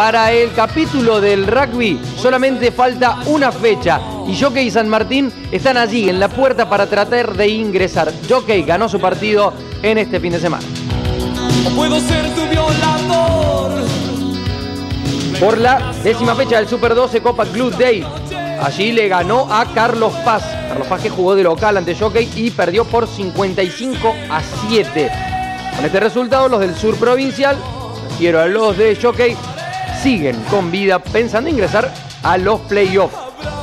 para el capítulo del rugby solamente falta una fecha y Jockey y San Martín están allí en la puerta para tratar de ingresar. Jockey ganó su partido en este fin de semana. puedo ser tu violador. Por la décima fecha del Super 12 Copa Club Day, allí le ganó a Carlos Paz. Carlos Paz que jugó de local ante Jockey y perdió por 55 a 7. Con este resultado, los del sur provincial, quiero a los de Jockey, siguen con vida pensando ingresar a los playoffs.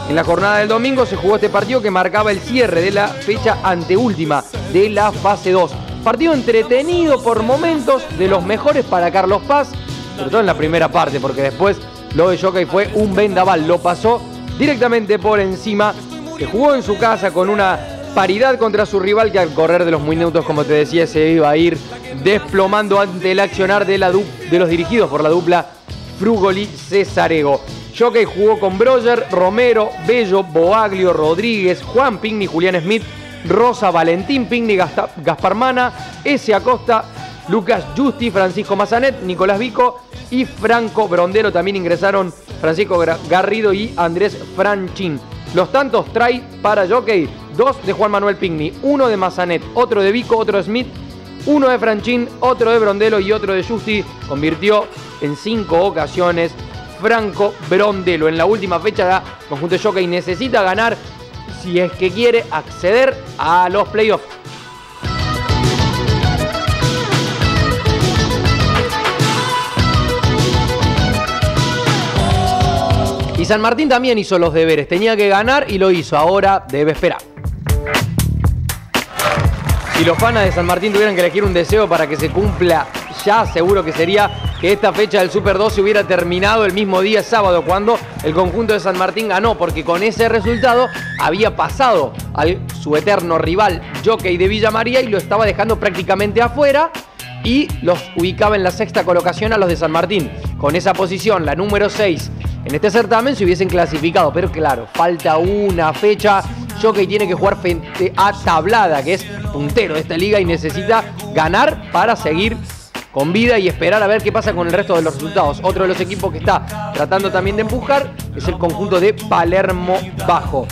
En la jornada del domingo se jugó este partido que marcaba el cierre de la fecha anteúltima de la fase 2. Partido entretenido por momentos, de los mejores para Carlos Paz, sobre todo en la primera parte, porque después lo de Jockey fue un vendaval, lo pasó directamente por encima, que jugó en su casa con una paridad contra su rival que al correr de los minutos, como te decía, se iba a ir desplomando ante el accionar de, la de los dirigidos por la dupla Frugoli Cesarego. Jockey jugó con Broger, Romero, Bello, Boaglio, Rodríguez, Juan Pigni, Julián Smith, Rosa, Valentín Pigni, Gaspar Mana, S. Acosta, Lucas Justi, Francisco Mazanet, Nicolás Vico y Franco Brondero. También ingresaron Francisco Garrido y Andrés Franchín. Los tantos trae para Jockey, dos de Juan Manuel Pigni, uno de Mazanet, otro de Vico, otro de Smith, uno de Franchín, otro de Brondelo y otro de Justi. Convirtió en cinco ocasiones Franco Brondelo. En la última fecha, conjunto Jockey necesita ganar si es que quiere acceder a los playoffs. Y San Martín también hizo los deberes, tenía que ganar y lo hizo, ahora debe esperar. Si los fanas de San Martín tuvieran que elegir un deseo para que se cumpla ya, seguro que sería que esta fecha del Super 12 hubiera terminado el mismo día sábado cuando el conjunto de San Martín ganó, porque con ese resultado había pasado al su eterno rival Jockey de Villa María y lo estaba dejando prácticamente afuera y los ubicaba en la sexta colocación a los de San Martín. Con esa posición, la número 6 en este certamen se hubiesen clasificado, pero claro, falta una fecha. Jockey tiene que jugar frente a Tablada, que es puntero de esta liga y necesita ganar para seguir con vida y esperar a ver qué pasa con el resto de los resultados. Otro de los equipos que está tratando también de empujar es el conjunto de Palermo Bajo.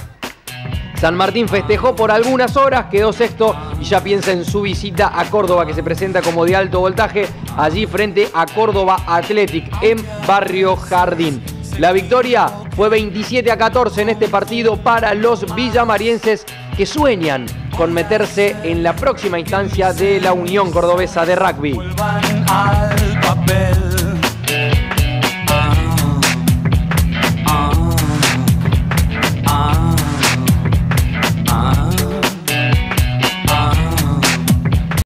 San Martín festejó por algunas horas, quedó sexto y ya piensa en su visita a Córdoba que se presenta como de alto voltaje allí frente a Córdoba Athletic en Barrio Jardín. La victoria fue 27 a 14 en este partido para los villamarienses que sueñan con meterse en la próxima instancia de la Unión Cordobesa de Rugby.